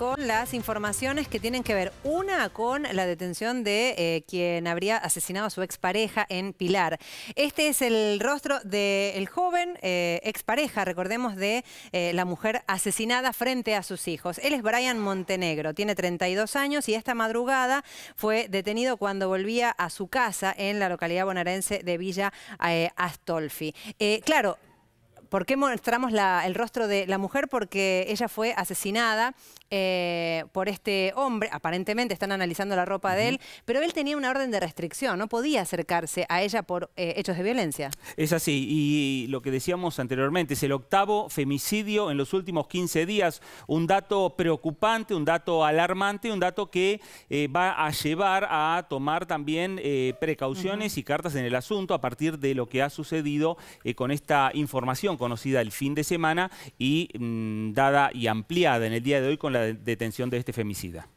con las informaciones que tienen que ver, una con la detención de eh, quien habría asesinado a su expareja en Pilar. Este es el rostro del joven eh, expareja, recordemos, de eh, la mujer asesinada frente a sus hijos. Él es Brian Montenegro, tiene 32 años y esta madrugada fue detenido cuando volvía a su casa en la localidad bonaerense de Villa Astolfi. claro, ¿Por qué mostramos el rostro de la mujer? Porque ella fue asesinada eh, por este hombre, aparentemente están analizando la ropa de él, pero él tenía una orden de restricción, no podía acercarse a ella por eh, hechos de violencia. Es así, y lo que decíamos anteriormente, es el octavo femicidio en los últimos 15 días, un dato preocupante, un dato alarmante, un dato que eh, va a llevar a tomar también precauciones y cartas en el asunto a partir de lo que ha sucedido con esta información conocida el fin de semana y mm, dada y ampliada en el día de hoy con la detención de este femicida.